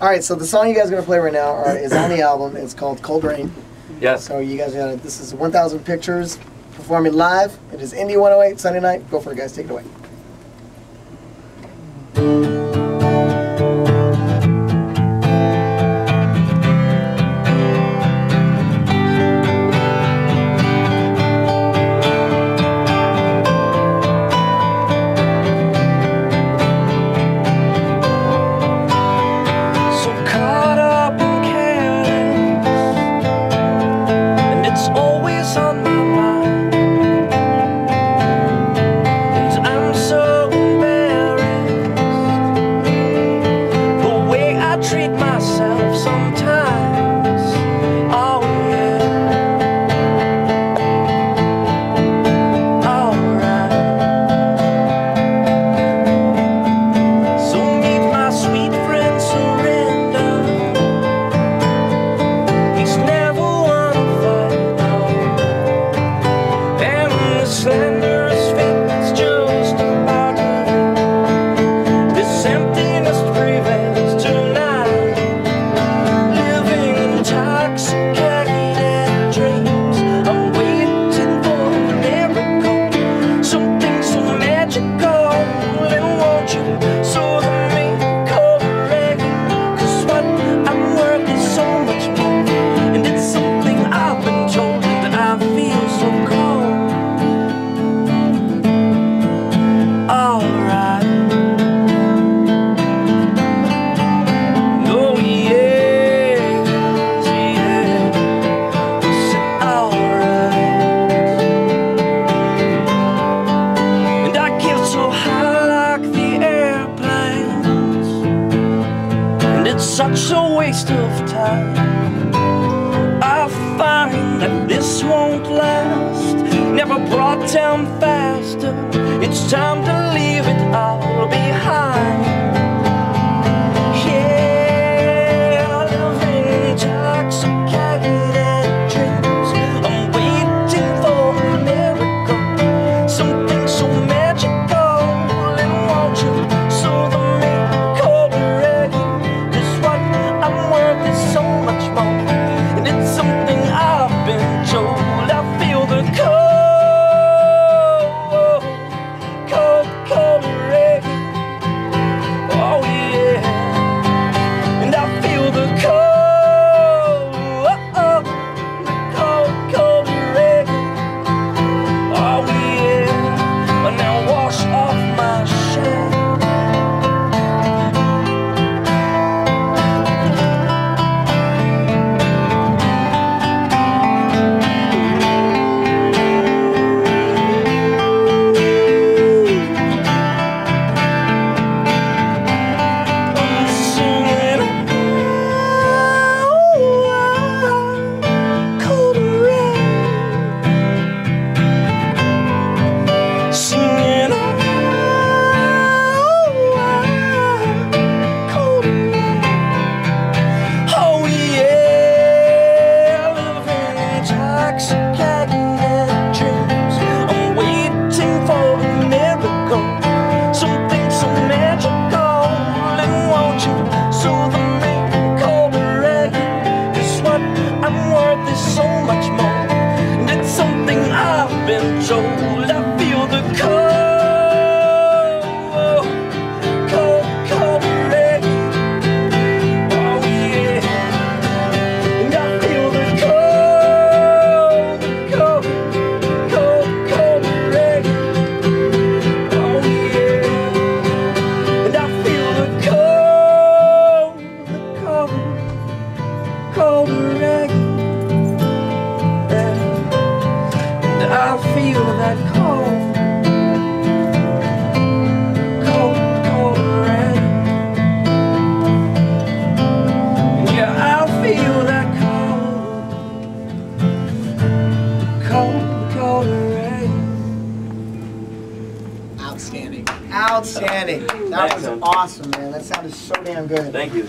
All right, so the song you guys are gonna play right now are, is on the album. It's called Cold Rain. Yes. So you guys got this is 1,000 Pictures performing live. It is Indie 108 Sunday night. Go for it, guys. Take it away. such a waste of time. I find that this won't last. Never brought down faster. It's time to leave it all behind. Outstanding. That was awesome, man. That sounded so damn good. Thank you.